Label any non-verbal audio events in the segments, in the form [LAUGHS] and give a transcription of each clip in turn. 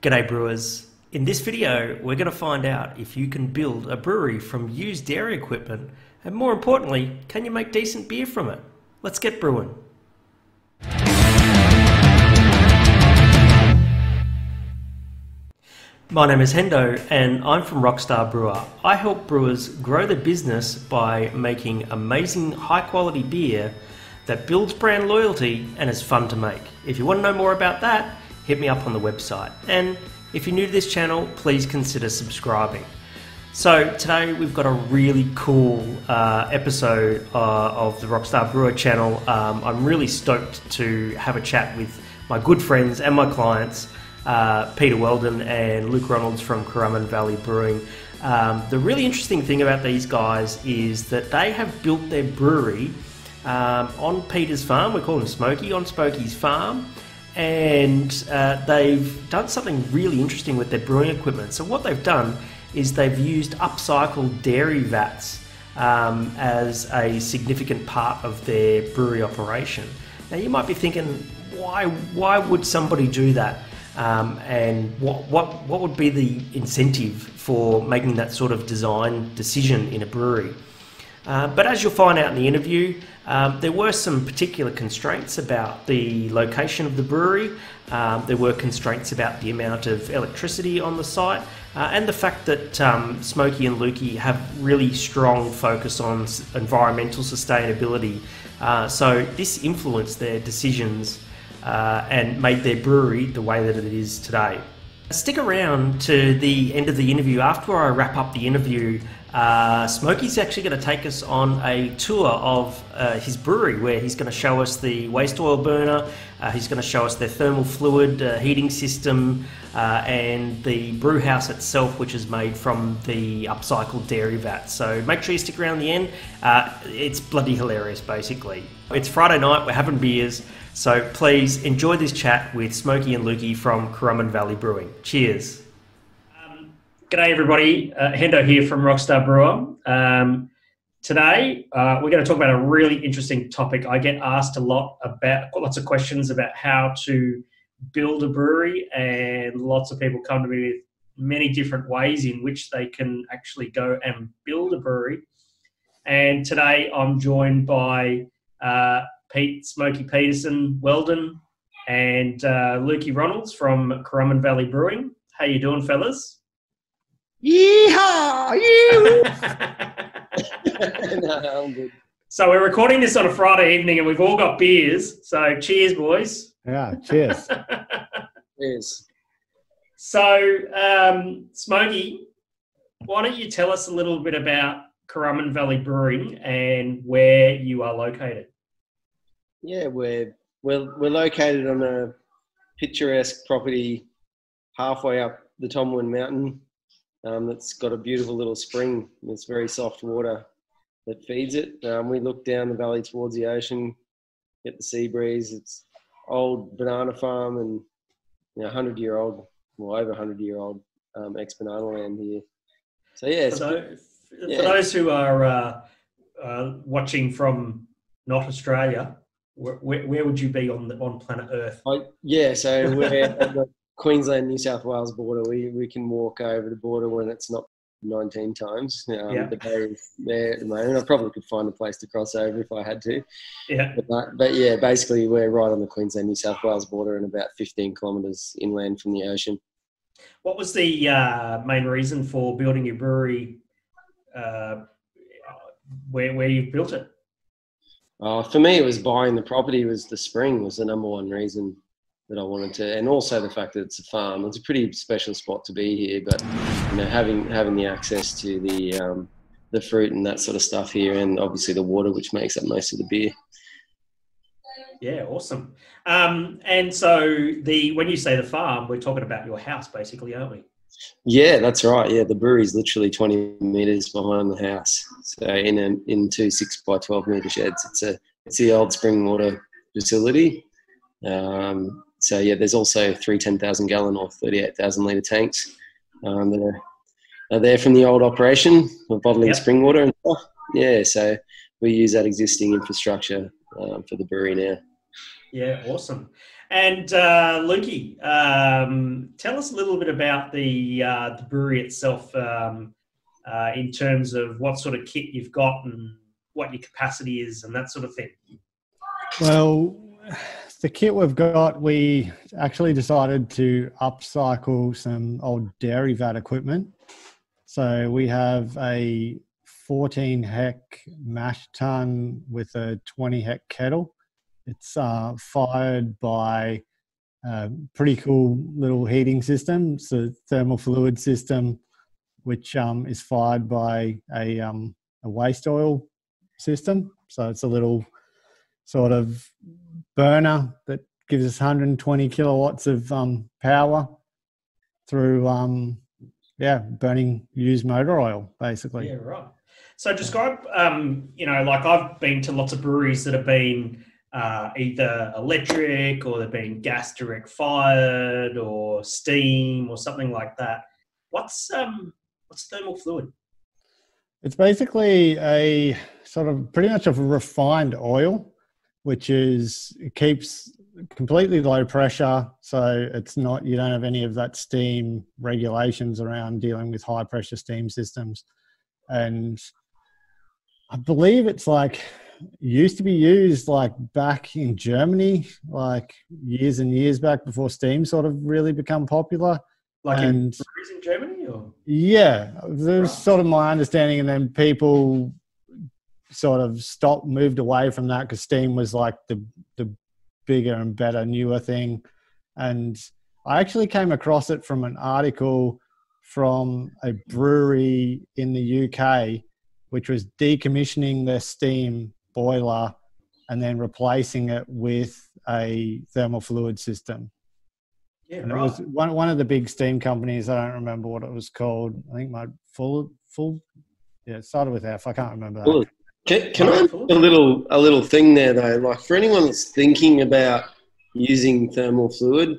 G'day brewers. In this video, we're going to find out if you can build a brewery from used dairy equipment and more importantly, can you make decent beer from it? Let's get brewing. My name is Hendo and I'm from Rockstar Brewer. I help brewers grow their business by making amazing high quality beer that builds brand loyalty and is fun to make. If you want to know more about that, hit me up on the website. And if you're new to this channel, please consider subscribing. So today we've got a really cool uh, episode uh, of the Rockstar Brewer channel. Um, I'm really stoked to have a chat with my good friends and my clients uh, Peter Wheldon and Luke Ronalds from Currumbin Valley Brewing. Um, the really interesting thing about these guys is that they have built their brewery um, on Peter's farm. We call him Smokey on Smokey's farm, and uh, they've done something really interesting with their brewing equipment. So what they've done is they've used upcycled dairy vats um, as a significant part of their brewery operation. Now you might be thinking, why why would somebody do that? Um, and what, what, what would be the incentive for making that sort of design decision in a brewery? Uh, but as you'll find out in the interview, um, there were some particular constraints about the location of the brewery. Um, there were constraints about the amount of electricity on the site, uh, and the fact that um, Smokey and Lukey have really strong focus on environmental sustainability. Uh, so this influenced their decisions uh, and made their brewery the way that it is today. Stick around to the end of the interview. After I wrap up the interview, uh, Smokey's actually going to take us on a tour of uh, his brewery where he's going to show us the waste oil burner, uh, he's going to show us their thermal fluid uh, heating system, uh, and the brew house itself, which is made from the upcycled dairy vat. So make sure you stick around the end. Uh, it's bloody hilarious, basically. It's Friday night, we're having beers. So please enjoy this chat with Smokey and Lukey from Currumbin Valley Brewing. Cheers. G'day, everybody. Uh, Hendo here from Rockstar Brewer. Um, today, uh, we're going to talk about a really interesting topic. I get asked a lot about, lots of questions about how to build a brewery, and lots of people come to me with many different ways in which they can actually go and build a brewery. And today, I'm joined by uh, Pete Smokey Peterson Wheldon and uh, Lukey Ronalds from Currumbin Valley Brewing. How you doing, fellas? Yeehaw! You. [LAUGHS] no, I'm good. So we're recording this on a Friday evening, and we've all got beers. So cheers, boys. Yeah, cheers. [LAUGHS] cheers. So, um, Smokey, why don't you tell us a little bit about Currumbin Valley Brewing and where you are located? Yeah, we're we're we're located on a picturesque property halfway up the Tomewin Mountain. Um, that's got a beautiful little spring. It's very soft water that feeds it. Um, we look down the valley towards the ocean, get the sea breeze. It's old banana farm and you know, hundred year old, well over hundred year old um, ex banana land here. So yeah, for those, yeah. for those who are uh, uh, watching from not Australia, where, where, would you be on the, on planet Earth? I, yeah, so we're [LAUGHS] Queensland New South Wales border. We we can walk over the border when it's not 19 times. Um, yeah. The there at the moment. I probably could find a place to cross over if I had to. Yeah. But, but yeah, basically we're right on the Queensland New South Wales border and about 15 kilometres inland from the ocean. What was the uh, main reason for building your brewery uh, where where you built it? Uh, for me, it was buying the property was the spring was the number one reason that I wanted to, and also the fact that it's a farm. It's a pretty special spot to be here, but you know, having having the access to the um, the fruit and that sort of stuff here, and obviously the water, which makes up most of the beer. Yeah, awesome. Um, and so the when you say the farm, we're talking about your house, basically, aren't we? Yeah, that's right. Yeah, the brewery is literally 20 meters behind the house. So in a, in two six by 12 meter sheds. It's a it's the old spring water facility. Um, so yeah, there's also three 10,000 gallon or 38,000 litre tanks um, that are, are, there from the old operation of bottling yep. spring water and stuff. Yeah, so we use that existing infrastructure um, for the brewery now. Yeah, awesome. And uh, Lukey, um, tell us a little bit about the uh, the brewery itself, um, uh, in terms of what sort of kit you've got and what your capacity is and that sort of thing. Well, the kit we've got, we actually decided to upcycle some old dairy vat equipment. So we have a 14 hec mash tun with a 20 hec kettle. It's uh, fired by a pretty cool little heating system. It's a thermal fluid system, which um, is fired by a, um, a waste oil system. So it's a little sort of burner that gives us 120 kilowatts of um, power through um, yeah burning used motor oil basically. Yeah right. So describe um, you know like i've been to lots of breweries that have been uh, either electric or they've been gas direct fired or steam or something like that. What's um what's thermal fluid? It's basically a sort of pretty much of a refined oil which is it keeps completely low pressure so it's not you don't have any of that steam regulations around dealing with high pressure steam systems and i believe it's like used to be used like back in germany like years and years back before steam sort of really become popular like and, in, in germany or yeah there's right. sort of my understanding and then people sort of stopped, moved away from that because Steam was like the the bigger and better, newer thing. And I actually came across it from an article from a brewery in the UK, which was decommissioning their steam boiler and then replacing it with a thermal fluid system. Yeah, and right. it was one one of the big steam companies. I don't remember what it was called. I think my full full yeah, it started with F. I can't remember that. Can, can I a little a little thing there though? Like for anyone that's thinking about using thermal fluid,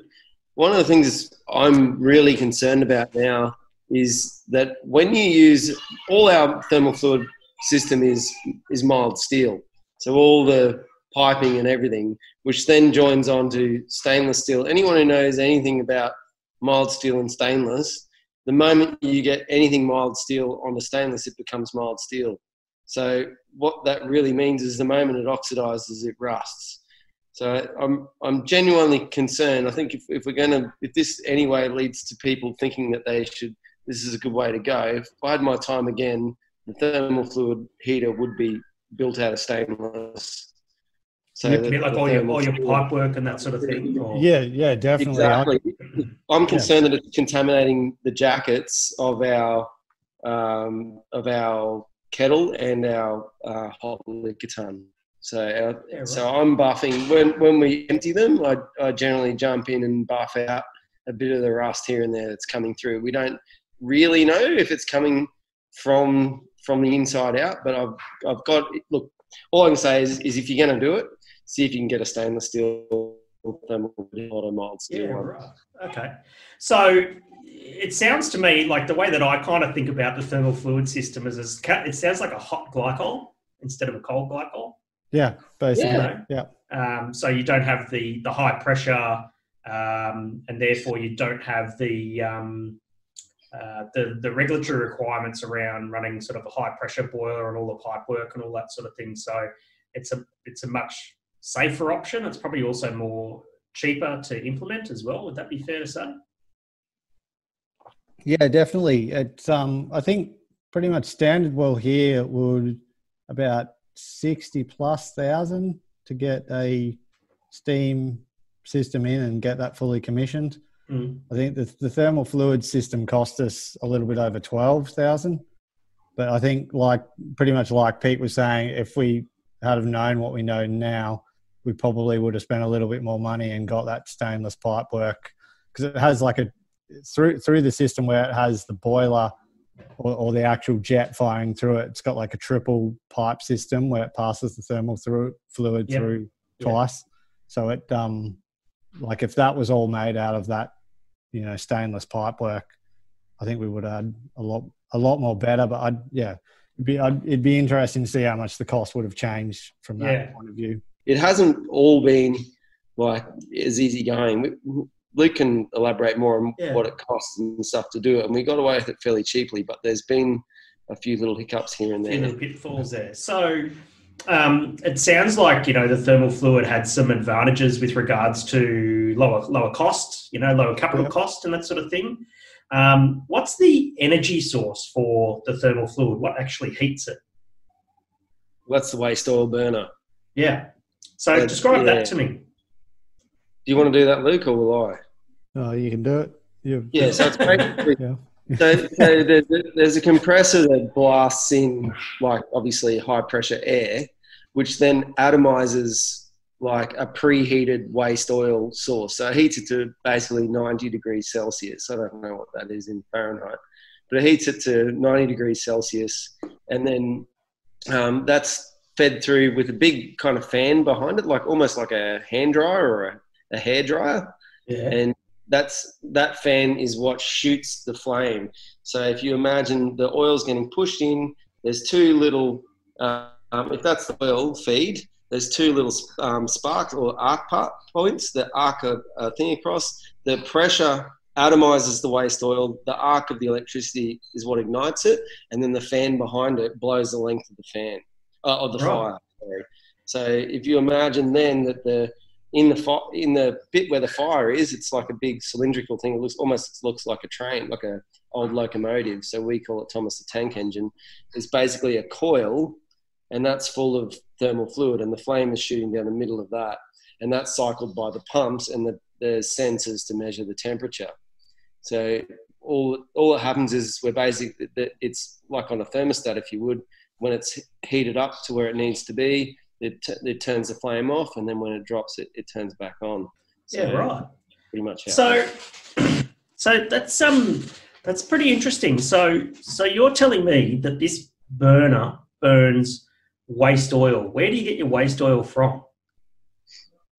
one of the things I'm really concerned about now is that when you use all our thermal fluid system is is mild steel, so all the piping and everything, which then joins on to stainless steel. Anyone who knows anything about mild steel and stainless, the moment you get anything mild steel on the stainless, it becomes mild steel. So what that really means is the moment it oxidizes, it rusts. So I'm I'm genuinely concerned. I think if, if we're going to if this anyway leads to people thinking that they should this is a good way to go. If I had my time again, the thermal fluid heater would be built out of stainless. So like all your all your pipe work and that sort of thing. Or? Yeah, yeah, definitely. Exactly. I'm concerned yeah. that it's contaminating the jackets of our um, of our kettle and our uh, hot liquor tun. So, our, yeah, right. so I'm buffing when when we empty them. I, I generally jump in and buff out a bit of the rust here and there that's coming through. We don't really know if it's coming from from the inside out, but I've I've got look. All I can say is, is if you're going to do it, see if you can get a stainless steel thermal mild steel yeah, Right. Okay. So it sounds to me like the way that I kind of think about the thermal fluid system is it sounds like a hot glycol instead of a cold glycol. Yeah, basically. Yeah. yeah. Um, so you don't have the the high pressure, um, and therefore you don't have the, um, uh, the the regulatory requirements around running sort of a high pressure boiler and all the pipe work and all that sort of thing. So it's a it's a much safer option. It's probably also more cheaper to implement as well. Would that be fair to say? Yeah, definitely. It's um, I think pretty much standard well here would about sixty plus thousand to get a steam system in and get that fully commissioned. Mm. I think the, the thermal fluid system cost us a little bit over twelve thousand. But I think, like pretty much like Pete was saying, if we had have known what we know now, we probably would have spent a little bit more money and got that stainless pipe work because it has like a through through the system where it has the boiler or, or, the actual jet firing through it. It's got like a triple pipe system where it passes the thermal through fluid yep. through twice. Yep. So it um like if that was all made out of that you know stainless pipe work, I think we would add a lot a lot more better. But I'd yeah. It'd be, I'd, it'd be interesting to see how much the cost would have changed from that yeah. point of view. It hasn't all been like as easy going. Luke can elaborate more on Yeah. what it costs and stuff to do it, and we got away with it fairly cheaply. But there's been a few little hiccups here and A few there. little pitfalls there. So um, it sounds like you know the thermal fluid had some advantages with regards to lower lower cost, you know, lower capital Yep. cost and that sort of thing. Um, what's the energy source for the thermal fluid? What actually heats it? That's the waste oil burner. Yeah. So Yeah, describe yeah. that to me. Do you want to do that, Luke, or will I? Oh, you can do it. You, Yeah, so it's [LAUGHS] basically yeah. so, so there's, there's a compressor that blasts in like obviously high pressure air, which then atomizes like a preheated waste oil source. So it heats it to basically 90 degrees Celsius. I don't know what that is in Fahrenheit, but it heats it to 90 degrees Celsius, and then um, that's fed through with a big kind of fan behind it, like almost like a hand dryer or a, a hair dryer Yeah. and that's that fan is what shoots the flame. So if you imagine the oil's getting pushed in, there's two little. Uh, um, if that's the oil feed, there's two little um, sparks or arc part points that arc a, a thing across. The pressure atomizes the waste oil. The arc of the electricity is what ignites it, and then the fan behind it blows the length of the fan uh, of the Right. fire. So if you imagine then that the in the fi- in the bit where the fire is, it's like a big cylindrical thing. It looks almost looks like a train, like a old locomotive. So we call it Thomas the Tank Engine. It's basically a coil, and that's full of thermal fluid, and the flame is shooting down the middle of that, and that's cycled by the pumps and the, the sensors to measure the temperature. So all all that happens is we're basically it's like on a thermostat, if you would, when it's heated up to where it needs to be, it, t- it turns the flame off, and then when it drops, it, it turns back on. So yeah. Right. Pretty much. how So, [CLEARS THROAT] so that's um, that's pretty interesting. So, so you're telling me that this burner burns waste oil. Where do you get your waste oil from?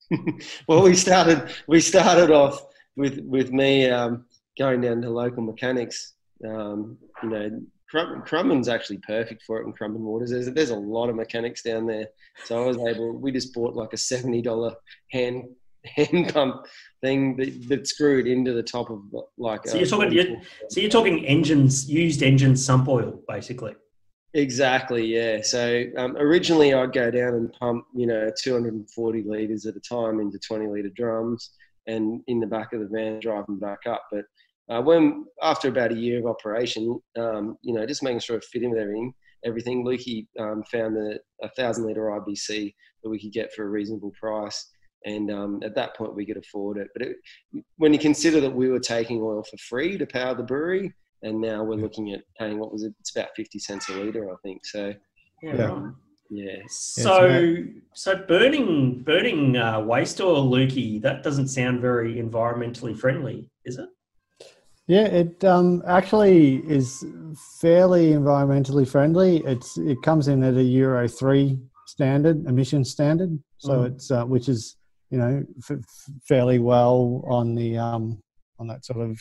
[LAUGHS] well, we started we started off with with me um, going down to local mechanics. Um, you know, Crum, Currumbin's actually perfect for it in Currumbin Waters. There's, there's a lot of mechanics down there, so I was able. We just bought like a seventy dollar hand hand pump thing that, that screwed into the top of like. So a you're talking- you- So you're talking engines, used engine sump oil, basically. Exactly, yeah. So um, originally I'd go down and pump, you know, 240 litres at a time into 20 litre drums and in the back of the van drive them back up. But uh, when after about a year of operation, um, you know, just making sure it fit in with everything, everything, Lukey um, found the, a thousand litre IBC that we could get for a reasonable price. And um, at that point, we could afford it. But it, when you consider that we were taking oil for free to power the brewery, and now we're looking at paying what was it? It's about fifty cents a liter, I think. So Yeah. Yeah. right. yeah, So, so burning burning uh, waste oil, Lukey, that doesn't sound very environmentally friendly, is it? Yeah, it um, actually is fairly environmentally friendly. It's it comes in at a Euro three standard emission standard, so Mhm. it's uh, which is you know f- fairly well on the um, on that sort of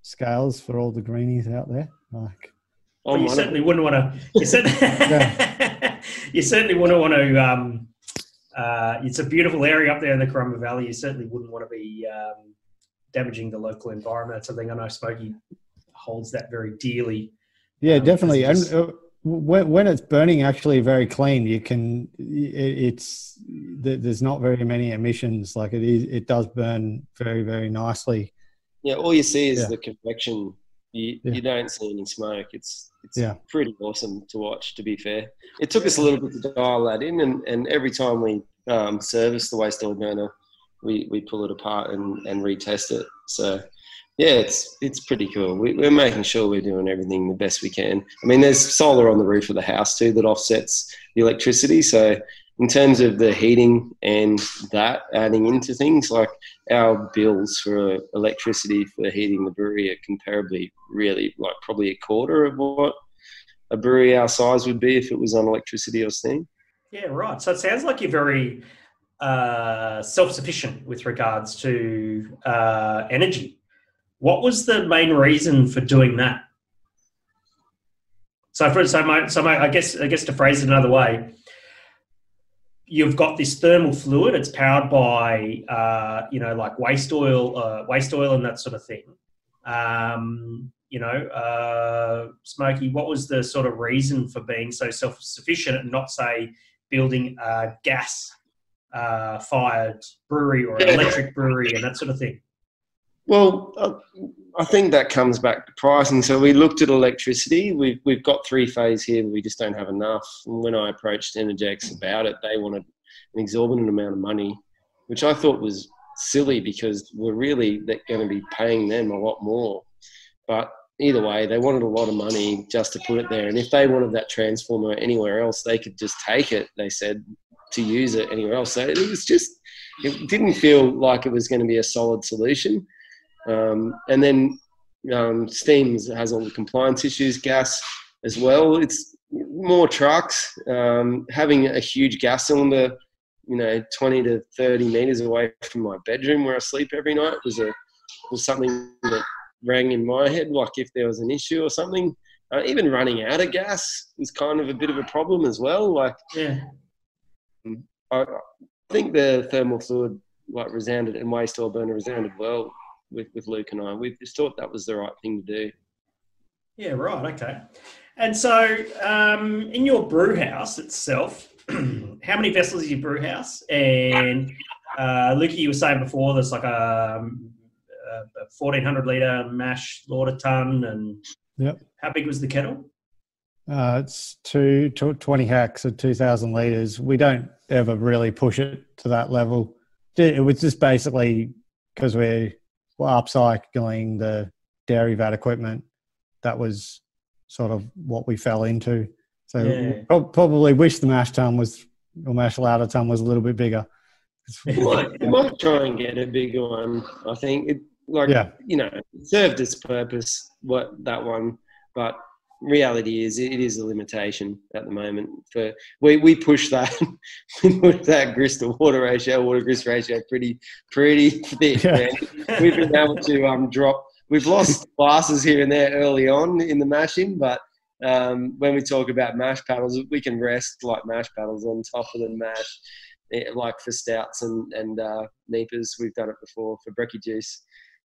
scales for all the greenies out there. Like, Oh, Well, you certainly wouldn't want to. You, [LAUGHS] certainly, [LAUGHS] you certainly wouldn't want to. Um, uh, it's a beautiful area up there in the Currumbin Valley. You certainly wouldn't want to be um, damaging the local environment. That's something I know Smokey holds that very dearly. yeah, Um, definitely. And uh, when when it's burning actually very clean, you can it, it's there's not very many emissions. Like it is, it does burn very very nicely. yeah, all you see is Yeah. the convection. You Yeah. you don't see any smoke. It's it's Yeah. pretty awesome to watch. To be fair, it took us a little bit to dial that in, and, and every time we um, service the waste oil burner, we, we pull it apart and, and retest it. So yeah, it's it's pretty cool. We, we're making sure we're doing everything the best we can. I mean, there's solar on the roof of the house too that offsets the electricity. So in terms of the heating and that adding into things, like our bills for electricity for heating the brewery are comparably really like probably a quarter of what a brewery our size would be if it was on electricity or steam. Yeah, right. So it sounds like you're very uh, self-sufficient with regards to uh, energy. What was the main reason for doing that? So, for so, my, so my, I guess, I guess to phrase it another way, you've got this thermal fluid. It's powered by uh, you know like waste oil, uh, waste oil, and that sort of thing. Um, you know, uh, Smokey, what was the sort of reason for being so self sufficient and not say building a gas uh, fired brewery or an electric brewery and that sort of thing? Well, uh, I think that comes back to pricing. So we looked at electricity. We've we've got three phase here, but we just don't have enough. And when I approached Energex about it, they wanted an exorbitant amount of money, which I thought was silly because we're really going to be paying them a lot more. But either way, they wanted a lot of money just to put it there. And if they wanted that transformer anywhere else, they could just take it. They said to use it anywhere else. So it was just it didn't feel like it was going to be a solid solution. Um, and then um, steam has all the compliance issues, gas as well. It's more trucks. Um, having a huge gas cylinder, you know, 20 to 30 meters away from my bedroom where I sleep every night was a was something that rang in my head. Like if there was an issue or something, uh, even running out of gas is kind of a bit of a problem as well. Like, yeah, I think the thermal fluid like resounded and waste oil burner resounded well with, with Luke and I. We just thought that was the right thing to do. Yeah, right. Okay. And so, um, in your brew house itself, [CLEARS THROAT] how many vessels is your brew house? And uh, Lukey, you were saying before there's like a, um, a 1400 litre mash lauter tun. And yep. how big was the kettle? Uh, it's two, 20 hacks at 2,000 litres. We don't ever really push it to that level. It was just basically because we're upcycling the dairy vat equipment. That was sort of what we fell into. So yeah. pro- probably wish the mash tun was or mash lauter tun was a little bit bigger. you might, might try and get a bigger one. I think it like yeah. you know served its purpose. What that one, but reality is it is a limitation at the moment. For we we push that [LAUGHS] we push that grist to water ratio, water grist ratio pretty pretty thick. Yeah. We've been able to um drop. We've lost glasses here and there early on in the mashing, but um, when we talk about mash paddles, we can rest like mash paddles on top of the mash, eh, like for stouts and and uh, NEIPAs. We've done it before for brekkie juice.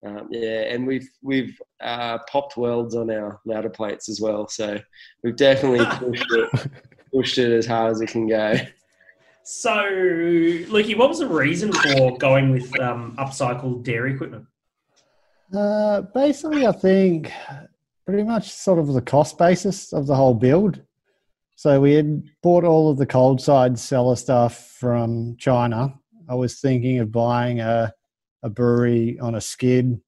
Um, yeah, and we've we've uh, popped welds on our lauter plates as well. So we've definitely [LAUGHS] pushed it pushed it as hard as it can go. So, Lukey, what was the reason for going with um, upcycled dairy equipment? Uh, basically, I think pretty much sort of the cost basis of the whole build. So we had bought all of the cold side cellar stuff from China. I was thinking of buying a a brewery on a skid.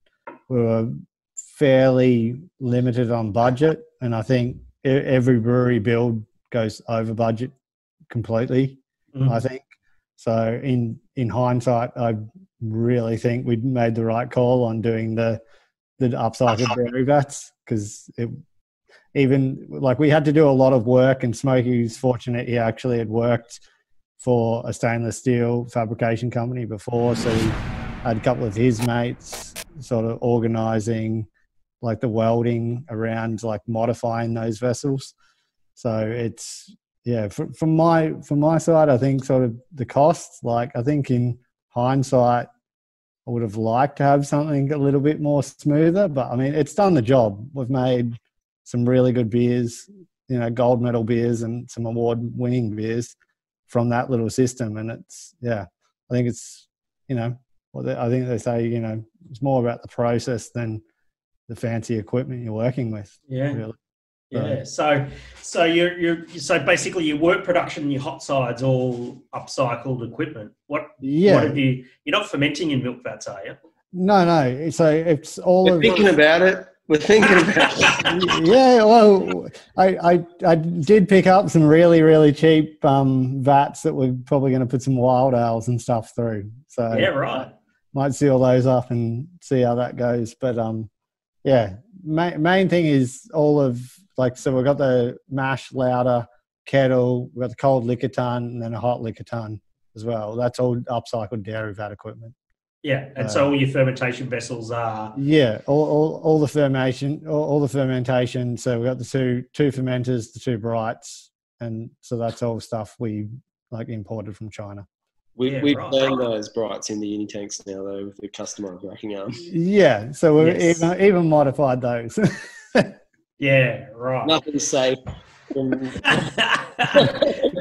We were fairly limited on budget, and I think every brewery build goes over budget completely. Mm. I think so. In in hindsight, I really think we made the right call on doing the the upcycled brewery vats because it even like we had to do a lot of work. And Smokey was fortunate; he actually had worked for a stainless steel fabrication company before, so. He, had a couple of his mates sort of organizing like the welding around like modifying those vessels. So it's yeah, from, from my from my side, I think sort of the costs. Like I think in hindsight, I would have liked to have something a little bit more smoother. But I mean, it's done the job. We've made some really good beers, you know, gold medal beers and some award winning beers from that little system. And it's yeah, I think it's you know well, I think they say you know it's more about the process than the fancy equipment you're working with. Yeah. Really. Yeah. So, so you're, you're so basically your wort production, your hot sides, all upcycled equipment. What? Yeah. What have you? You're not fermenting in milk vats, are you? No, no. So it's all. We're thinking about it. We're thinking about it. [LAUGHS] yeah. Well, I, I I did pick up some really really cheap um, vats that we're probably going to put some wild ales and stuff through. So yeah, right might seal those up and see how that goes. But um, yeah, ma- main thing is all of like so we've got the mash lauter kettle, we've got the cold liquor tun, and then a hot liquor tun as well. That's all upcycled dairy vat equipment. Yeah, and uh, so all your fermentation vessels are. Yeah, all, all, all the fermentation, all, all, the fermentation. So we've got the two two fermenters, the two brights, and so that's all stuff we like imported from China. We, Yeah, we've right. burned those brights in the uni tanks now, though, with the customised racking arm. Yeah, so we've Yes. even even modified those. [LAUGHS] Yeah, right. Nothing's safe. From, [LAUGHS]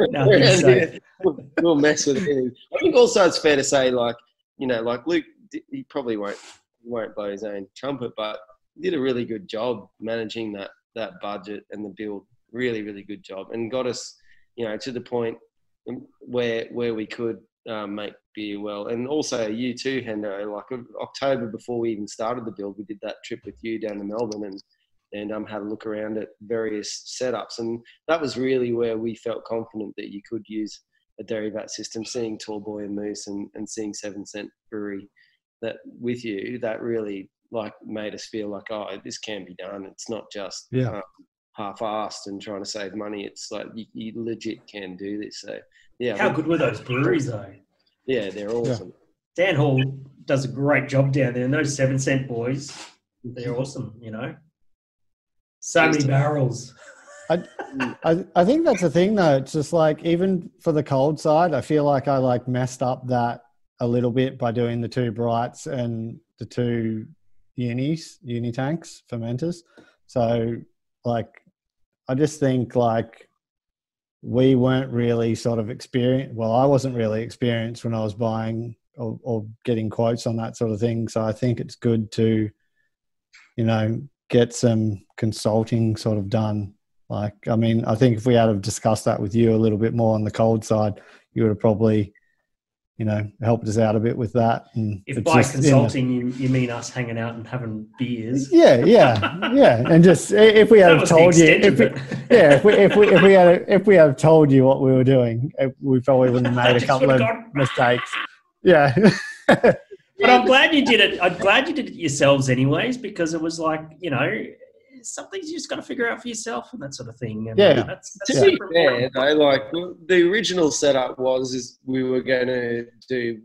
Nothing's safe. we'll, we'll mess with anything. I think also it's fair to say, like, you know, like Luke, he probably won't won't blow his own trumpet, but he did a really good job managing that that budget and the build. Really, really good job, and got us, you know, to the point um, where where we could um, make beer well. And also, you too, Hendo. Like uh, October before we even started the build, we did that trip with you down to Melbourne and and um, had a look around at various setups. And that was really where we felt confident that you could use a dairy vat system. Seeing Tallboy and Moose and, and seeing Seven Cent Brewery that with you, that really like made us feel like, oh, this can be done. It's not just Yeah. um, half-assed and trying to save money. It's like you, you legit can do this. So yeah, How good were those breweries though? yeah, they're awesome. Dan Hall does a great job down there, and those seven cent boys, they're mm-hmm. awesome. You know, so many barrels. I, I think that's the thing though. It's just like even for the cold side, I feel like I like messed up that a little bit by doing the two brights and the two unis, uni tanks, fermenters. So like I just think like we weren't really sort of experienced well, I wasn't really experienced when I was buying or, or getting quotes on that sort of thing. So I think it's good to, you know, get some consulting sort of done like, I mean, I think if we had have discussed that with you a little bit more on the cold side, you would have probably, you know, helped us out a bit with that. And If by just, you know- consulting you, you mean us hanging out and having beers, yeah, yeah, yeah, and just if we had have told you, if we, yeah, if we if we if we had if we had told you what we were doing, we probably wouldn't have made a [LAUGHS] couple of gone- mistakes. [LAUGHS] Yeah, But I'm [LAUGHS] glad you did it. I'm glad you did it yourselves, anyways, because it was like you know, some things you just got to figure out for yourself and that sort of thing. And Yeah. that's, that's To be fair, important. though, like the original setup was is we were going to do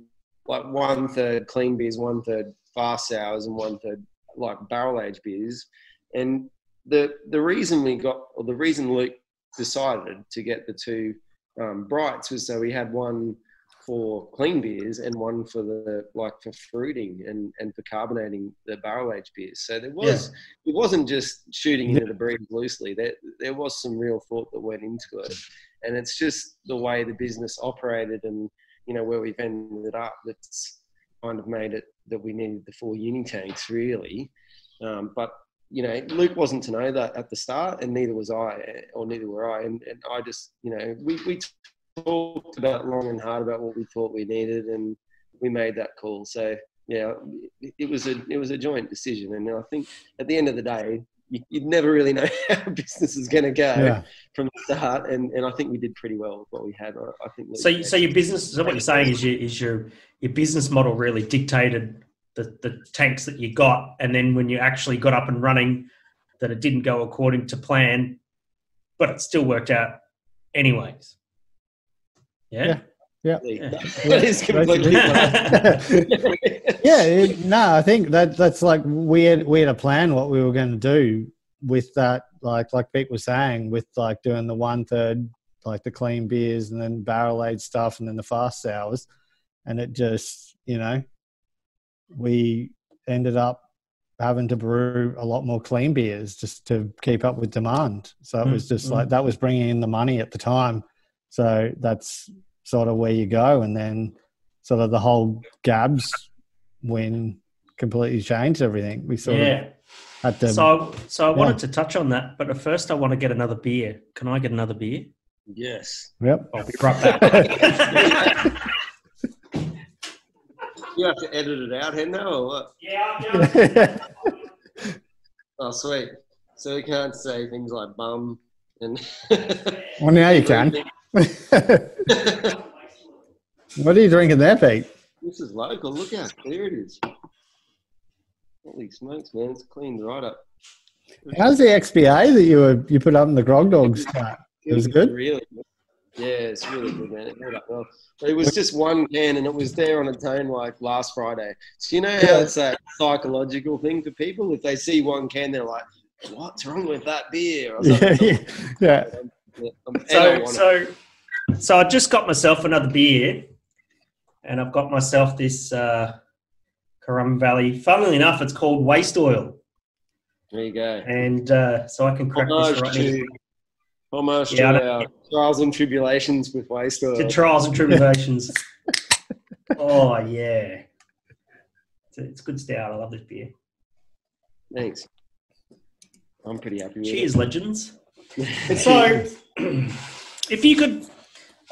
like one third clean beers, one third fast sours, and one third like barrel aged beers. And the the reason we got, or the reason Luke decided to get the two um, brights was so we had one for clean beers and one for the like for fruiting and and for carbonating the barrel aged beers. So there was it wasn't just shooting into the breeze loosely. There there was some real thought that went into it, and it's just the way the business operated and you know where we've ended up that's kind of made it that we needed the four uni tanks really. Um, but you know, Luke wasn't to know that at the start, and neither was I, or neither were I. And, and I just, you know, we, we talked about long and hard about what we thought we needed, and we made that call. So yeah, it, it was a it was a joint decision, and I think at the end of the day, you, you'd never really know [LAUGHS] how business is going to go yeah, from the start, and, and I think we did pretty well with what we had. I, I think. So, you- so your business. So what you're saying is your is your your business model really dictated the the tanks that you got, and then when you actually got up and running, that it didn't go according to plan, but it still worked out anyways. Yeah. Yeah. [LAUGHS] [LAUGHS] that is completely. [LAUGHS] yeah. It, no, I think that that's like we had we had a plan what we were going to do with that. Like like Pete was saying, with like doing the one third, like the clean beers, and then barrel aged stuff, and then the fast sours, and it just you know, we ended up having to brew a lot more clean beers just to keep up with demand. So it was just Mm, like that was bringing in the money at the time. So that's sort of where you go, and then sort of the whole GABS win completely changed everything. We sort of Yeah. had to. So, so I Yeah. wanted to touch on that, but at first I want to get another beer. Can I get another beer? yes. yep. I'll be right back. You have to edit it out, Hendo, or what? yeah, [LAUGHS] Oh, sweet. So we can't say things like bum and. well, now you can. [LAUGHS] [LAUGHS] what are you drinking there, Pete? This is local. Look how clear it is. Holy smokes, man! It's cleaned right up. How's the XPA that you were you put up in the Grog Dogs? It was good? Really. Yeah, it's really good, man. It held up well. It was just one can, and it was there on its own like last Friday. So you know how it's that psychological thing for people. If they see one can, they're like, "What's wrong with that beer?" Or [LAUGHS] Yeah, something. yeah, yeah. Yeah, and [LAUGHS] I So, so So I just got myself another beer, and I've got myself this uh, Currumbin Valley. Funnily enough, it's called Waste Oil, There you go. and uh, so I can crack this Homage right to, now. homage Yeah, to our trials and tribulations with waste oil. To trials and tribulations. [LAUGHS] oh yeah, it's, a, it's good stout. I love this beer. Thanks. I'm pretty happy with it. Cheers, legends. So, [CLEARS THROAT] if you could,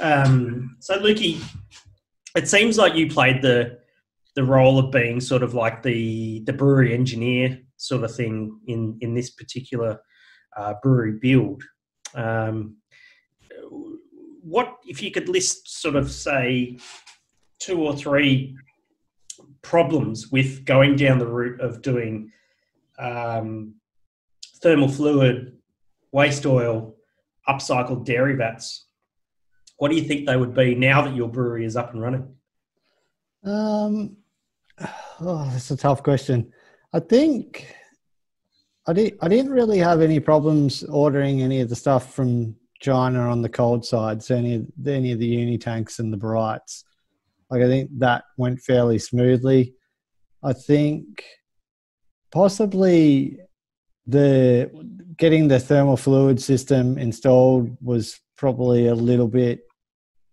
um, so Lukey, it seems like you played the the role of being sort of like the the brewery engineer sort of thing in in this particular uh, brewery build. Um, what if you could list sort of say two or three problems with going down the route of doing um, thermal fluid, waste oil, upcycled dairy vats. What do you think they would be now that your brewery is up and running? Um, oh, that's a tough question. I think I did. I didn't really have any problems ordering any of the stuff from China on the cold side. So any of any of the uni tanks and the brights. Like I think that went fairly smoothly. I think possibly the getting the thermal fluid system installed was probably a little bit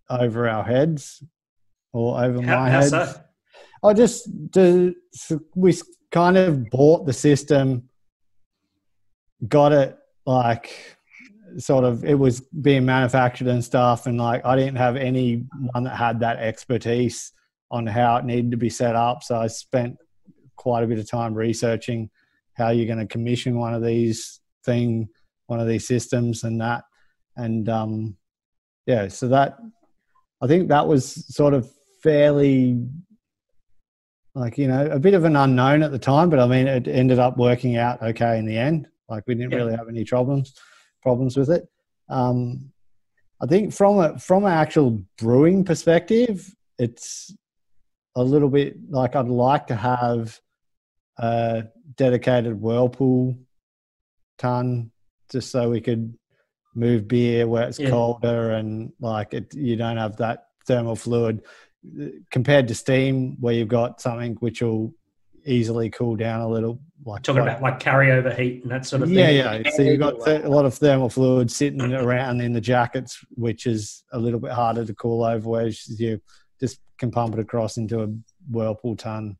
over our heads or over How, my how head. so? I just do. We kind of bought the system, got it like sort of. It was being manufactured and stuff, and like I didn't have anyone that had that expertise on how it needed to be set up. So I spent quite a bit of time researching how you're going to commission one of these thing, one of these systems, and that, and um, yeah. So that I think that was sort of fairly like you know a bit of an unknown at the time but i mean it ended up working out okay in the end like we didn't Yeah. really have any problems problems with it um i think from a from an actual brewing perspective it's a little bit like i'd like to have a dedicated whirlpool ton just so we could move beer where it's Yeah. colder and like it you don't have that thermal fluid compared to steam where you've got something which will easily cool down a little like Talking like- about like carryover heat and that sort of thing. yeah yeah so you've got th- a lot of thermal fluid sitting around in the jackets which is a little bit harder to cool over whereas you just can pump it across into a whirlpool tun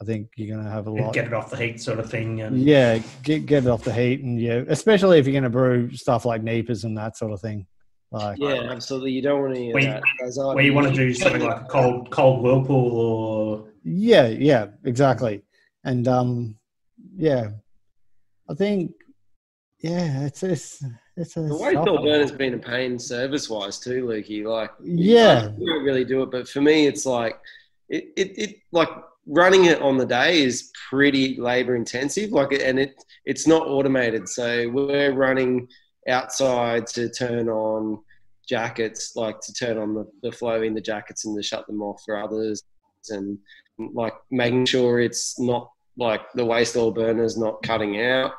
i think you're going to have a And lot get it off the heat sort of thing. And yeah get, get it off the heat and yeah especially if you're going to brew stuff like NEIPAs and that sort of thing like Yeah, absolutely. You don't want any of Where you- that. Where you want to do something like a cold cold whirlpool or Yeah, yeah, exactly. And um, yeah, I think yeah, it's it's it's a The waste oil burner's been a pain service wise too, Lukey. Like, Yeah. you don't really do it, but for me, it's like it, it, it like running it on the day is pretty labor intensive. Like, and it it's not automated, so we're running outside to turn on jackets, like to turn on the, the flow in the jackets and to shut them off for others, and like making sure it's not like the waste oil burner's not cutting out.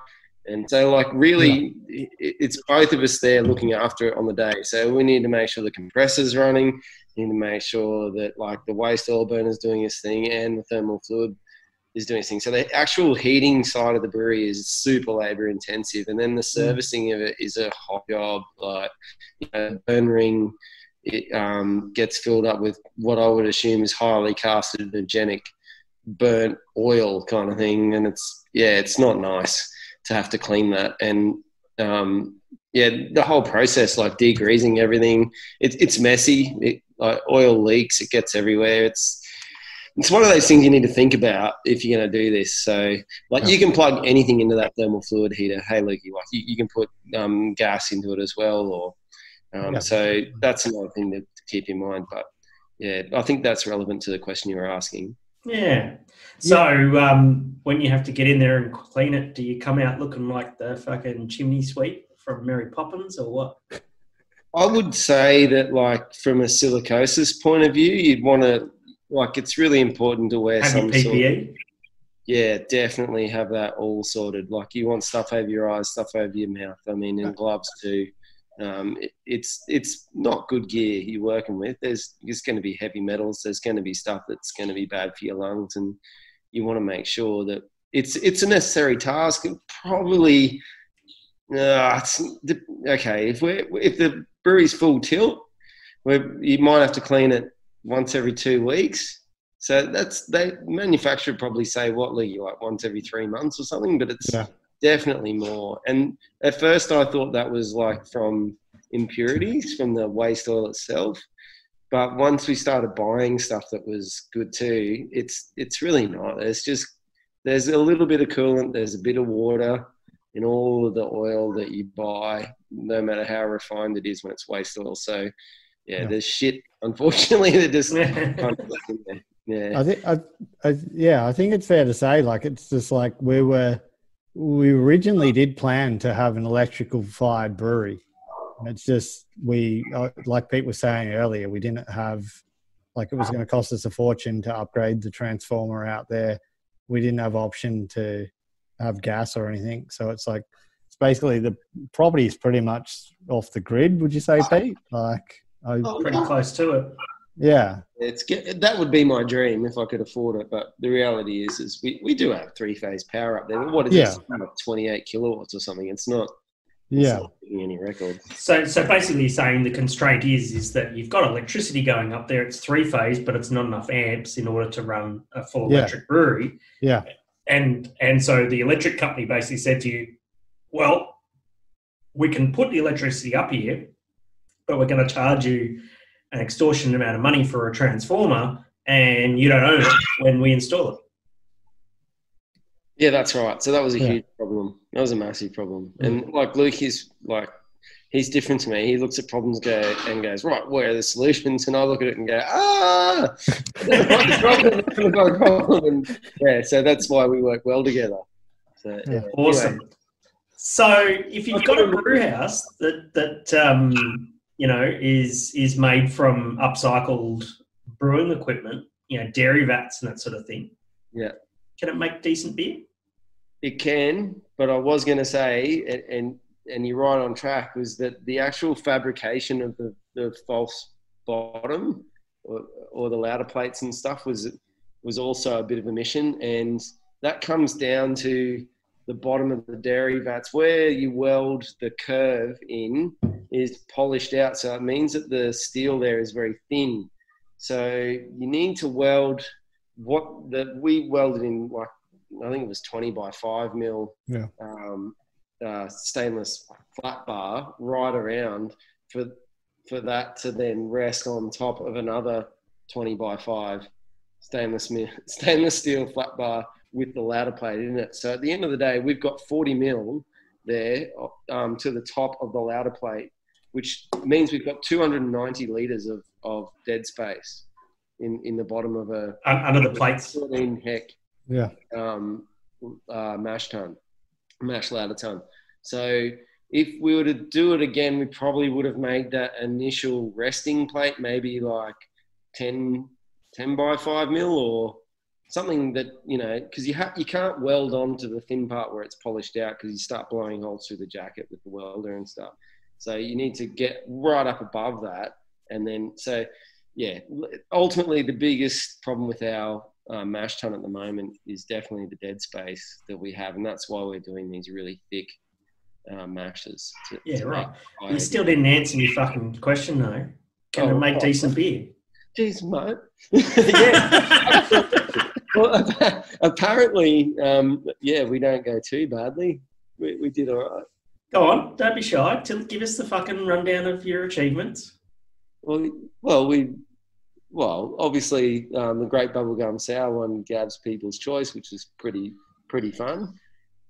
And so, like, really, it, it's both of us there looking after it on the day. So we need to make sure the compressor's running. Need to make sure that like the waste oil burner is doing its thing and the thermal fluid is doing its thing. So the actual heating side of the brewery is super labor intensive, and then the servicing of it is a hot job. Like, you know, burn ring. It um, gets filled up with what I would assume is highly carcinogenic burnt oil kind of thing, and it's yeah, it's not nice to have to clean that. And um, yeah, the whole process, like degreasing everything, it, it's messy. It, like oil leaks, it gets everywhere. It's it's one of those things you need to think about if you're going to do this. So, like, you can plug anything into that thermal fluid heater. Hey, Lukey, like you, you can put um, gas into it as well, or um, Yeah. so that's another thing to, to keep in mind. But yeah, I think that's relevant to the question you were asking. yeah. So um, when you have to get in there and clean it, do you come out looking like the fucking chimney sweep from Mary Poppins or what? I would say that, like, from a silicosis point of view, you'd want to, like, it's really important to wear Have some sort of, PPE? yeah, definitely have that all sorted. Like, you want stuff over your eyes, stuff over your mouth. I mean, and gloves too. um, it, it's it's not good gear you're working with. There's there's going to be heavy metals. There's going to be stuff that's going to be bad for your lungs, and you want to make sure that it's it's a necessary task. And probably, uh, okay. If we if the brewery's full tilt, you might have to clean it once every two weeks. So that's they manufacturer probably say what Lee like once every three months or something, but it's yeah definitely more. And at first, I thought that was like from impurities from the waste oil itself. But once we started buying stuff that was good too, it's it's really not. It's just there's a little bit of coolant, there's a bit of water in all of the oil that you buy, no matter how refined it is when it's waste oil. So yeah, yeah. there's shit. Unfortunately, [LAUGHS] that just kind of yeah. I think I, I, yeah, I think it's fair to say like it's just like we were we originally did plan to have an electrical fired brewery. It's just we, uh, like Pete was saying earlier, we didn't have like it was going to cost us a fortune to upgrade the transformer out there. We didn't have option to have gas or anything, so it's like it's basically the property is pretty much off the grid. Would you say, Pete? Like, I, oh, pretty close to it. Yeah, it's that would be my dream if I could afford it. But the reality is, is we, we do have three phase power up there. What is yeah. it? Twenty eight kilowatts or something. It's not. Yeah. not any record. So so basically, saying the constraint is is that you've got electricity going up there. It's three phase, but it's not enough amps in order to run a full yeah. electric brewery. Yeah. And and so the electric company basically said to you, well, we can put the electricity up here, but we're going to charge you an extortionate amount of money for a transformer and you don't own it when we install it. Yeah, that's right. So that was a yeah. huge problem. That was a massive problem. Mm. And like Luke is like he's different to me. He looks at problems go and goes, Right, where are the solutions? And I look at it and go, Ah problem. [LAUGHS] And yeah, so that's why we work well together. So, yeah. Awesome. Anyway. So if you've got a brew house that that um you know, is is made from upcycled brewing equipment, you know, dairy vats and that sort of thing. Yeah. Can it make decent beer? It can, but I was going to say, and, and and you're right on track, was that the actual fabrication of the, the false bottom or, or the lauter plates and stuff was was also a bit of a mission, and that comes down to the bottom of the dairy vats where you weld the curve in is polished out. So it means that the steel there is very thin. So you need to weld what that we welded in like I think it was 20 by 5 mil yeah. um, uh, stainless flat bar right around for for that to then rest on top of another 20 by 5 stainless [LAUGHS] stainless steel flat bar with the lauter plate in it. So at the end of the day, we've got 40 mil there um, to the top of the lauter plate which means we've got 290 litres of, of dead space in, in the bottom of a under the plates. 14 heck yeah. um, uh, mash tun, mash lauter tun. So if we were to do it again, we probably would have made that initial resting plate maybe like 10, 10 by 5 mil or something that, you know, because you, ha- you can't weld onto the thin part where it's polished out because you start blowing holes through the jacket with the welder and stuff. So you need to get right up above that. And then, so yeah, ultimately the biggest problem with our uh, mash tun at the moment is definitely the dead space that we have. And that's why we're doing these really thick uh, mashes. To, yeah, to right. You still didn't answer your fucking question though. Can oh, it make oh, decent beer? Jeez, mate. yeah. [LAUGHS] well, apparently, um, yeah, we don't go too badly. We, we did all right. Go on, don't be shy. Tell, give us the fucking rundown of your achievements. Well, well, we, well, obviously um, the Great Bubblegum Sour won GABS People's Choice, which was pretty pretty fun.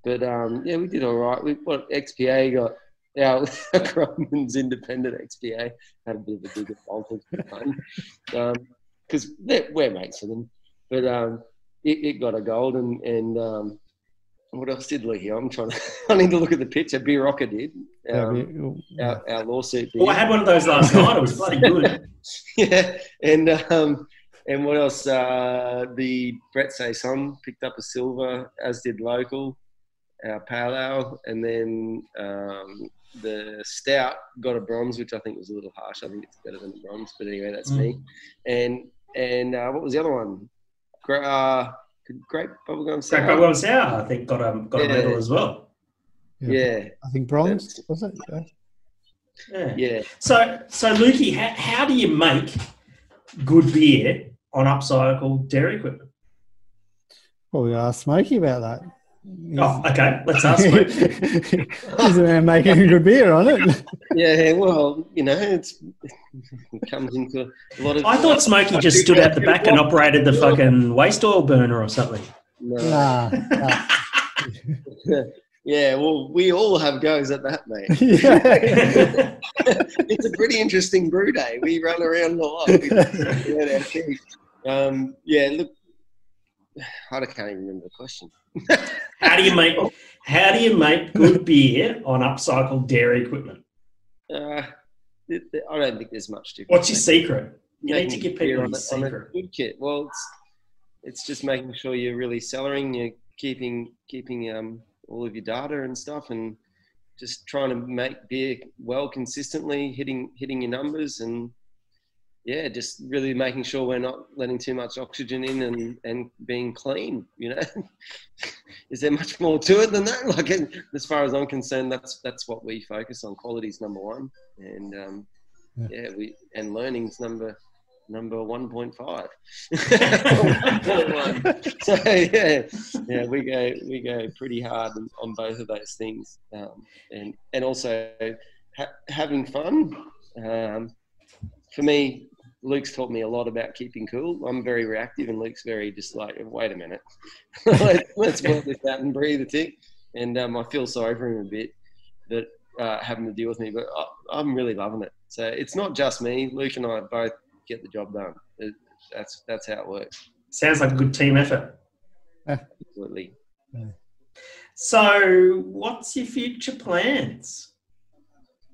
But um, yeah, we did all right. We what XPA got our [LAUGHS] Grumman's Independent XPA had a bit of a bigger fun because um, we're mates with them. But um, it, it, got a gold and and um, what else did Lee? I'm trying to. [LAUGHS] I need to look at the picture. Beer Rocker did. Um, our, our, lawsuit. Beer. Oh, I had one of those last night. It was bloody good. [LAUGHS] yeah, and um, and what else? Uh, the Brett Saison picked up a silver, as did local. our pale ale, and then um, the stout got a bronze, which I think was a little harsh. I think it's better than the bronze, but anyway, that's Mm. me. And and uh, what was the other one? Uh, grape bubblegum sour. Great Bubblegum Sour, I think, got a got a medal as well. Yeah, I think bronze was it? Yeah. Yeah. yeah. So, so Lukey, how, how do you make good beer on upcycled dairy equipment? Well, we asked Smokey about that. Oh, okay. Let's ask. Luke. [LAUGHS] He's the man making a good beer on it. Yeah, well, you know, it's [LAUGHS] it comes into a lot of. I thought Smokey just stood out the back and operated the fucking waste oil burner or something. No. Nah. nah. [LAUGHS] Yeah, well, we all have goes at that, mate. yeah. it's a pretty interesting brew day. We run around a lot. We learn our keys. Um, yeah, look, [SIGHS] I can't even remember the question. How do you make how do you make good beer on upcycled dairy equipment? Uh, th- th- I don't think there's much to. What's your secret? You need to give people on a- on a secret. good kit. Well, it's it's just making sure you're really cellaring, you're keeping keeping um, all of your data and stuff, and just trying to make beer well consistently, hitting hitting your numbers, and yeah, just really making sure we're not letting too much oxygen in and and being clean. You know, [LAUGHS] is there much more to it than that? [LAUGHS] Like as far as I'm concerned, that's that's what we focus on. Quality's number one, and um, Yeah. yeah, we and learning's number number 1.5 [LAUGHS] so yeah yeah we go we go pretty hard on, on both of those things um, and and also ha- having fun um, for me luke's taught me a lot about keeping cool i'm very reactive and luke's very just like wait a minute [LAUGHS] let's, let's work this out and breathe a tick and um, i feel sorry for him a bit that uh, having to deal with me but I, i'm really loving it so it's not just me luke and i both get the job done. It, that's that's how it works. Sounds like a good team effort. Absolutely. So, what's your future plans?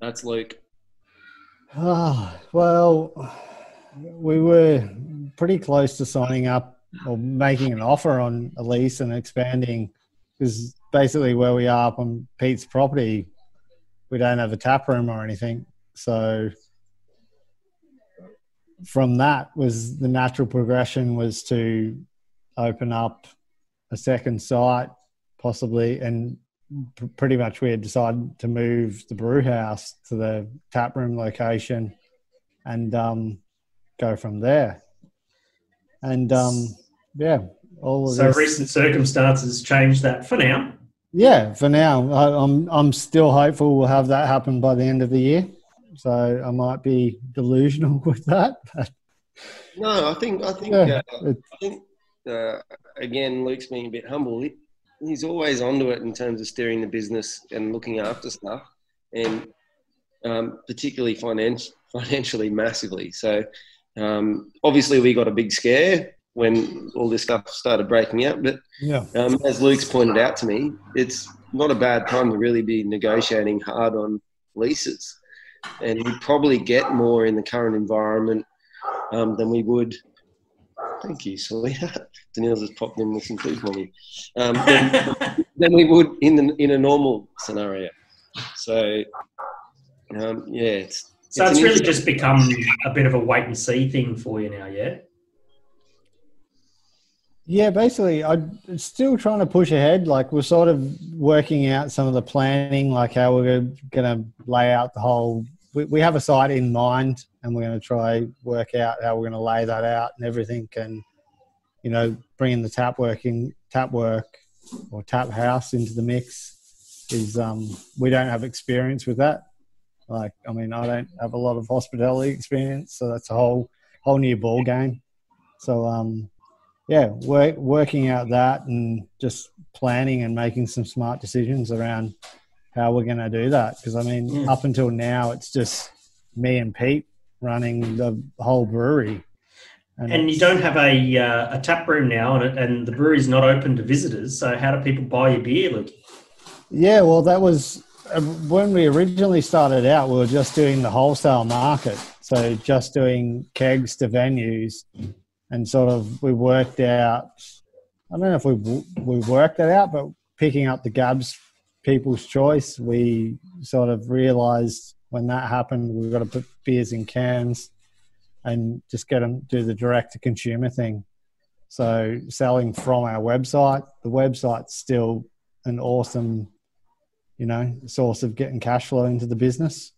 That's Luke. Ah, well, we were pretty close to signing up or making an offer on a lease and expanding because basically where we are up on Pete's property, we don't have a tap room or anything. So from that was the natural progression was to open up a second site possibly and pr- pretty much we had decided to move the brew house to the tap room location and um, go from there. And um, yeah, all of So, this. recent circumstances changed that for now. Yeah, for now, I, I'm I'm still hopeful we'll have that happen by the end of the year. So I might be delusional [LAUGHS] with that. But No, I think I think Yeah, uh, I think uh, again Luke's being a bit humble. He, he's always onto it in terms of steering the business and looking after stuff, and um, particularly finance, [LAUGHS] financially massively. So um, obviously we got a big scare when all this stuff started breaking out, but yeah, Um, as Luke's pointed out to me, it's not a bad time to really be negotiating hard on leases. And we probably get more in the current environment um, than we would. Thank you, sweetheart. [LAUGHS] Danielle's just popped in with some food for me. Um, than, [LAUGHS] than we would in the, in a normal scenario. So, um, yeah, it's So It's it's really just become a bit of a wait and see thing for you now, yeah? yeah. Basically, I'm still trying to push ahead. Like we're sort of working out some of the planning, like how we're going to lay out the whole. We, we have a site in mind, and we're going to try work out how we're going to lay that out and everything, and you know, bringing the tap working tap work or tap house into the mix is um we don't have experience with that. Like, I mean, I don't have a lot of hospitality experience, so that's a whole whole new ball game. So, um, yeah, work, working out that and just planning and making some smart decisions around how we're going to do that. Because I mean, Mm. up until now, it's just me and Pete running the whole brewery, And you don't have a, uh, a tap room now, and, and the brewery's not open to visitors. So, how do people buy your beer, Luke? Yeah, well, that was Uh, when we originally started out. We were just doing the wholesale market, so just doing kegs to venues, and sort of we worked out. I don't know if we we worked that out, but picking up the GABS People's Choice, we sort of realised when that happened, we've got to put beers in cans and just get them do the direct to consumer thing. So selling from our website, the website's still an awesome, you know, source of getting cash flow into the business.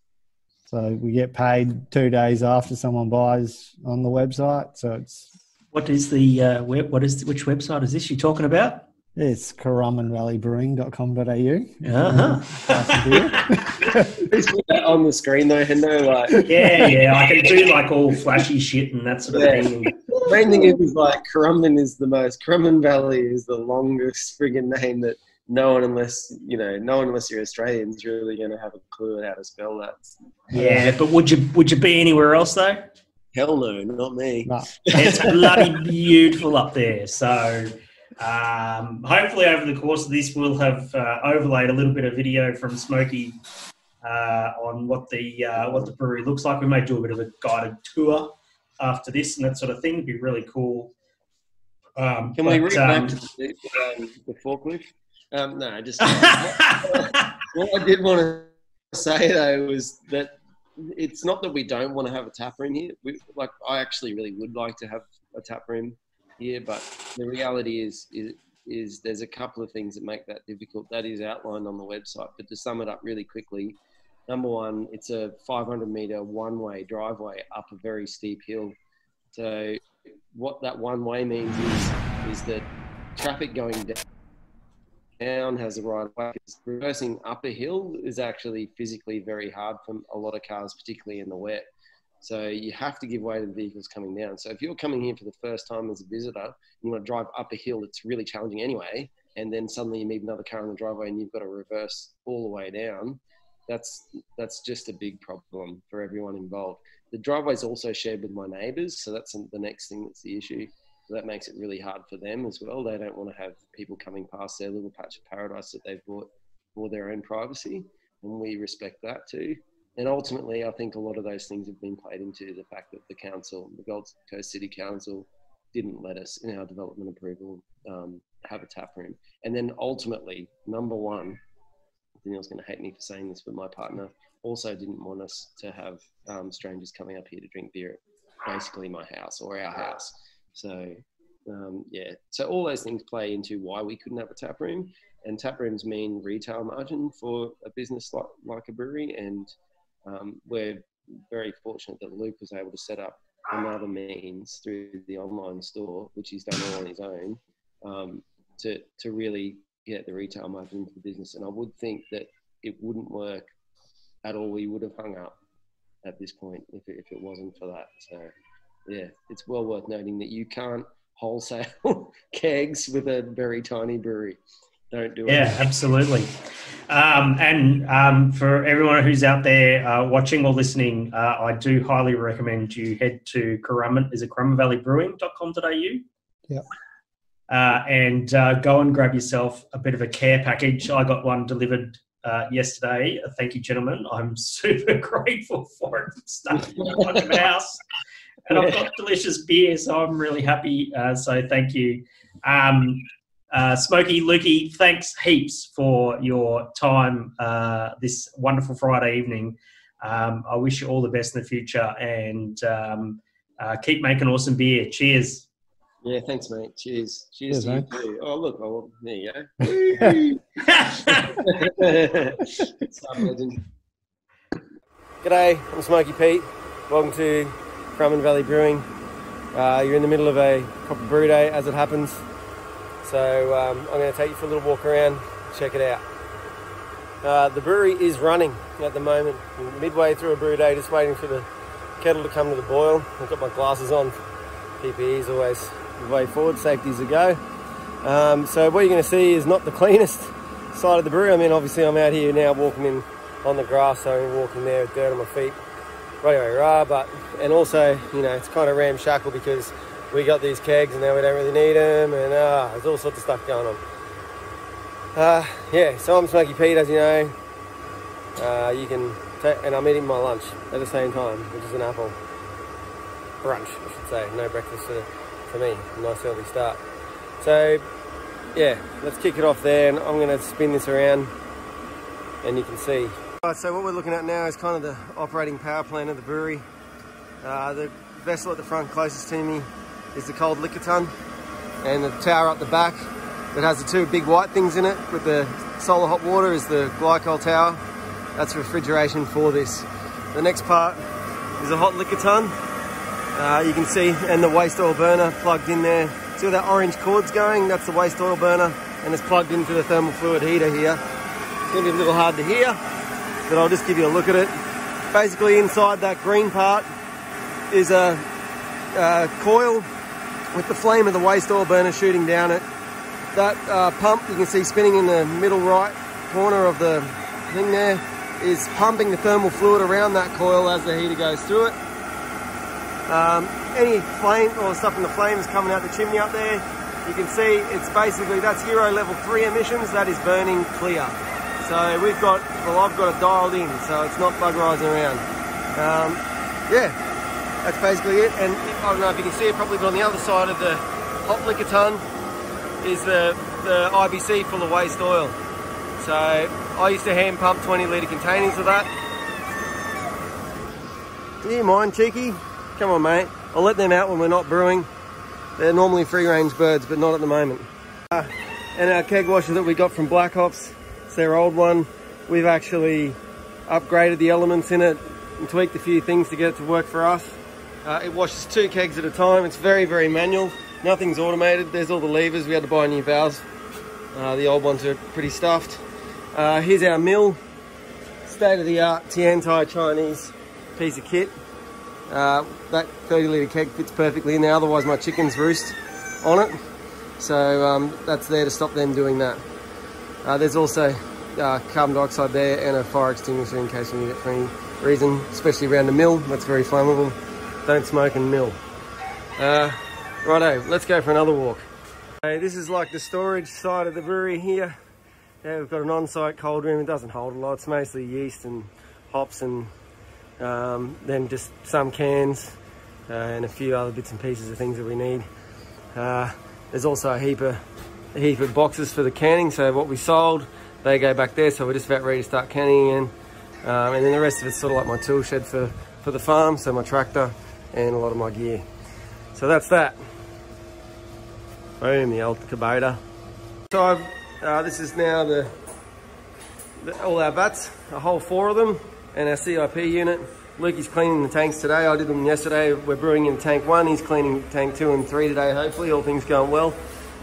So we get paid two days after someone buys on the website. So it's what is the uh, web, what is which website is this you're talking about? It's currumbinvalleybrewing.com.au. Uh-huh. Please put that on the screen though, Hendo. Like, yeah, yeah, I can do like all flashy shit and that sort of Yeah. thing. the main thing is, is like Currumbin is the most. Currumbin Valley is the longest friggin' name that no one, unless you know, no one unless you're Australian, is really going to have a clue how to spell that. Yeah, but would you would you be anywhere else though? Hell no, not me. Nah, [LAUGHS] It's bloody beautiful up there. So um, hopefully over the course of this, we'll have uh, overlaid a little bit of video from Smokey uh, on what the uh, what the brewery looks like. We may do a bit of a guided tour after this and that sort of thing. It'd be really cool. Um, Can we but, read back um, to the, um, the forklift? Um, no, just [LAUGHS] what I did want to say though was that it's not that we don't want to have a tap room here. We, like, I actually really would like to have a tap room here, but the reality is, is is there's a couple of things that make that difficult. That is outlined on the website. But to sum it up really quickly, number one, it's a 500 meter one-way driveway up a very steep hill. So what that one-way means is is that traffic going down down has the right way. Reversing up a hill is actually physically very hard for a lot of cars, particularly in the wet. So you have to give way to the vehicles coming down. So if you're coming here for the first time as a visitor, you want to drive up a hill it's really challenging anyway, and then suddenly you meet another car in the driveway and you've got to reverse all the way down. That's that's just a big problem for everyone involved. The driveway is also shared with my neighbours, so that's the next thing that's the issue. So that makes it really hard for them as well. They don't want to have people coming past their little patch of paradise that they've bought for their own privacy, and we respect that too. And ultimately, I think a lot of those things have been played into the fact that the council, the Gold Coast City Council, didn't let us in our development approval um, have a tap room. And then ultimately, number one, Daniel's going to hate me for saying this, but my partner also didn't want us to have um, strangers coming up here to drink beer at basically my house or our house. So um, yeah, so all those things play into why we couldn't have a tap room, and tap rooms mean retail margin for a business like, like a brewery, and um, we're very fortunate that Luke was able to set up another means through the online store, which he's done all on his own, um, to to really get the retail margin into the business. And I would think that it wouldn't work at all. We would have hung up at this point if it, if it wasn't for that. So yeah, it's well worth noting that you can't wholesale [LAUGHS] kegs with a very tiny brewery. Don't do it. Yeah, absolutely. Um, and um, for everyone who's out there uh, watching or listening, uh, I do highly recommend you head to Currumbin, is it currumbinvalleybrewing.com.au? Yeah. Uh, and uh, go and grab yourself a bit of a care package. I got one delivered uh, yesterday. Uh, Thank you, gentlemen. I'm [LAUGHS] super grateful for it. Stuck in my house. And I've got delicious beer, so I'm really happy. Uh, so thank you. Um, uh, Smokey, Lukey, thanks heaps for your time uh, this wonderful Friday evening. Um, I wish you all the best in the future and um, uh, keep making awesome beer. Cheers. Yeah, thanks, mate. Cheers. Cheers, Cheers, to you mate. too. Oh, look. Oh, there you go. [LAUGHS] Some legend. G'day, I'm Smokey Pete. Welcome to Currumbin Valley Brewing. Uh, you're in the middle of a proper brew day, as it happens. So um, I'm going to take you for a little walk around, check it out. Uh, the brewery is running at the moment. Midway through a brew day, just waiting for the kettle to come to the boil. I've got my glasses on. PPE is always the way forward. Safety's a go. Um, so what you're going to see is not the [LAUGHS] cleanest side of the brewery. I mean, obviously I'm out here now walking in on the grass, so I'm walking there with dirt on my feet. Right, rah, but and also, you know, it's kind of ramshackle because we got these kegs and now we don't really need them, and uh, there's all sorts of stuff going on. Uh, yeah, so I'm Smokey Pete, as you know. Uh, you can, ta- and I'm eating my lunch at the same time, which is an apple brunch, I should say. No breakfast for, for me. Nice early start. So yeah, let's kick it off there and I'm gonna spin this around and you can see. So what we're looking at now is kind of the operating power plant of the brewery. Uh, the vessel at the front closest to me is the cold liquor tun and the tower up the back that has the two big white things in it with the solar hot water is the glycol tower. That's refrigeration for this. The next part is a hot liquor tun. Uh, you can see, and the waste oil burner plugged in there. See where that orange cord's going? That's the waste oil burner and it's plugged into the thermal fluid heater here. It's gonna be a little hard to hear, but I'll just give you a look at it. Basically inside that green part is a, a coil with the flame of the waste oil burner shooting down it. That uh, pump you can see spinning in the middle right corner of the thing there is pumping the thermal fluid around that coil as the heater goes through it. Um, any flame or stuff in the flames coming out the chimney up there, you can see it's basically, that's Euro level 3 emissions, that is burning clear. So we've got, well I've got it dialed in, so it's not buggerising around. Um, yeah, that's basically it. And I don't know if you can see it properly, but on the other side of the hot liquor tun is the, the IBC full of waste oil. So I used to hand pump 20 litre containers of that. Do you mind, Cheeky? Come on, mate. I'll let them out when we're not brewing. They're normally free-range birds, but not at the moment. Uh, and our keg washer that we got from Black Ops, their old one. We've actually upgraded the elements in it and tweaked a few things to get it to work for us. Uh, it washes two kegs at a time. It's very, very manual. Nothing's automated. There's all the levers. We had to buy new valves. Uh, the old ones are pretty stuffed. Uh, here's our mill. State-of-the-art Tiantai Chinese piece of kit. Uh, that 30 litre keg fits perfectly in there, otherwise my chickens roost on it. So um, that's there to stop them doing that. Uh, there's also uh, carbon dioxide there and a fire extinguisher in case we need it for any reason, especially around the mill. That's very flammable. Don't smoke and mill. Uh, righto, let's go for another walk. This is like the storage side of the brewery here. Yeah, we've got an on-site cold room. It doesn't hold a lot. It's mostly yeast and hops and um, then just some cans uh, and a few other bits and pieces of things that we need. Uh, there's also a heap of heap of boxes for the canning. So what we sold, they go back there. So we're just about ready to start canning again. Um, and then the rest of it's sort of like my tool shed for, for the farm. So my tractor and a lot of my gear. So that's that. Boom, the old Kubota. So I've, uh, this is now the, the, all our vats, a whole four of them and our CIP unit. Luke is cleaning the tanks today. I did them yesterday. We're brewing in tank one. He's cleaning tank two and three today, hopefully. All things going well.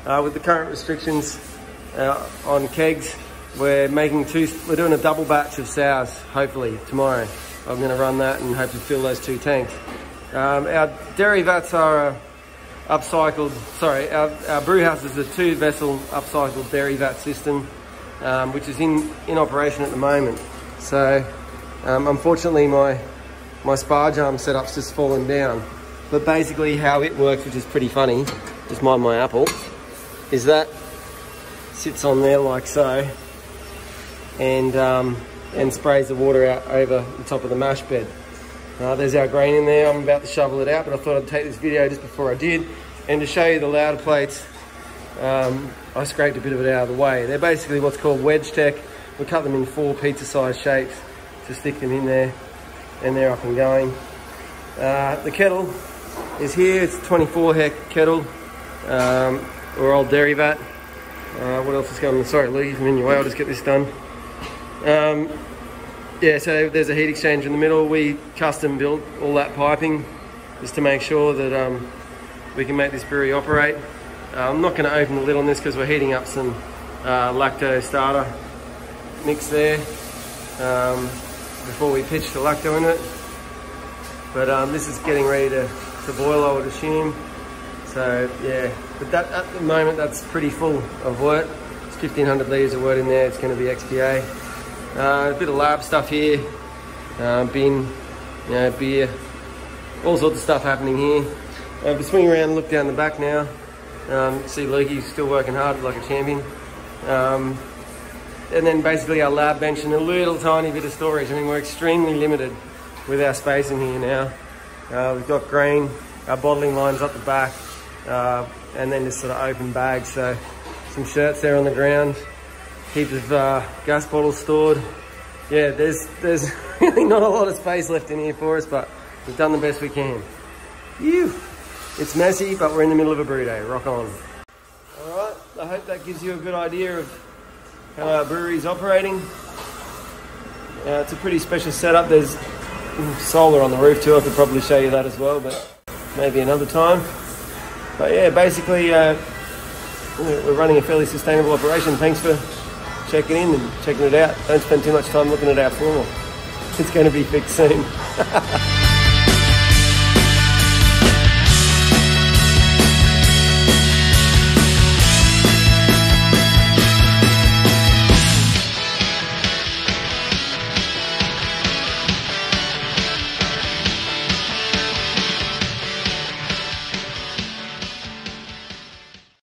Uh, with the current restrictions uh, on kegs, we're making two, we're doing a double batch of sours, hopefully, tomorrow. I'm gonna run that and hope to fill those two tanks. Um, our dairy vats are uh, upcycled, sorry, our, our brew house is a two vessel upcycled dairy vat system, um, which is in, in operation at the moment. So um, unfortunately, my, my sparge arm setup's just fallen down. But basically how it works, which is pretty funny, just mind my apple, is that sits on there like so and, um, and sprays the water out over the top of the mash bed. Uh, there's our grain in there. I'm about to shovel it out, but I thought I'd take this video just before I did. And to show you the lauter plates, um, I scraped a bit of it out of the way. They're basically what's called wedge tech. We cut them in four pizza sized shapes to stick them in there and they're up and going. Uh, the kettle is here, it's a 24 heck kettle um, or old dairy vat. Uh, what else is going on? Sorry in your way, I'll just get this done. Um, yeah, so there's a heat exchanger in the middle. We custom built all that piping just to make sure that um, we can make this brewery operate. Uh, I'm not going to open the lid on this because we're heating up some uh, lacto starter mix there. Um, before we pitch the lacto in it. But um, this is getting ready to, to boil, I would assume. So yeah, but that at the moment that's pretty full of wort. It's 1500 litres of wort in there. It's going to be XPA. Uh, a bit of lab stuff here. Uh, bin, you know, beer, all sorts of stuff happening here. Uh, but swing around and look down the back now. Um, see Lukey's still working hard like a champion. Um, and then basically our lab bench and a little tiny bit of storage. I mean, we're extremely limited with our space in here now. Uh, we've got grain, our bottling lines up the back, uh, and then just sort of open bags. So some shirts there on the ground, heap of uh, gas bottles stored. Yeah, there's there's [LAUGHS] really not a lot of space left in here for us, but we've done the best we can. Phew. It's messy, but we're in the middle of a brew day. Rock on. All right, I hope that gives you a good idea of how our brewery is operating. Uh, it's a pretty special setup. There's solar on the roof too. I could probably show you that as well, but maybe another time. But yeah, basically, uh, we're running a fairly sustainable operation. Thanks for checking in and checking it out. Don't spend too much time looking at our floor. It's going to be fixed soon. [LAUGHS]